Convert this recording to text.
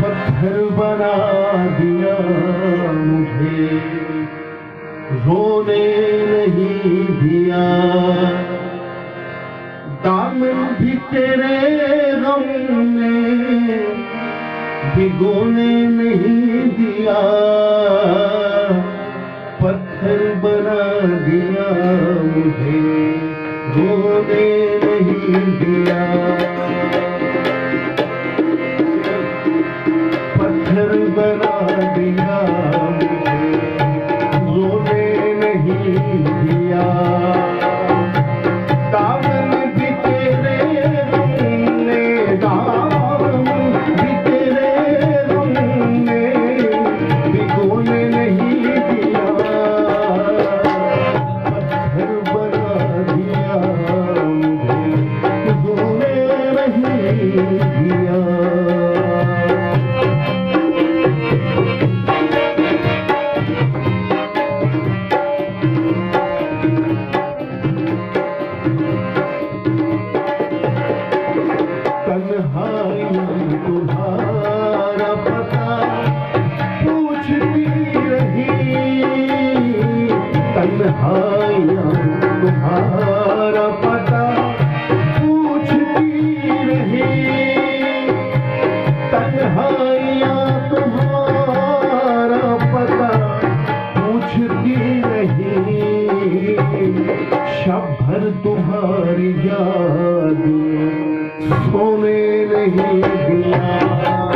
पत्थर बना दिया मुझे, रोने नहीं दिया। दामन भी तेरे गम ने भिगोने नहीं दिया। पत्थर बना दिया मुझे रोने नहीं दिया। तन्हाई तुम्हारा पता पूछती रही तन्हाई तुम्हारा पता पूछती रही तन्हाइया तुम्हारा पता पूछती रही शब्द तुम्हारी याद होने नहीं दिया।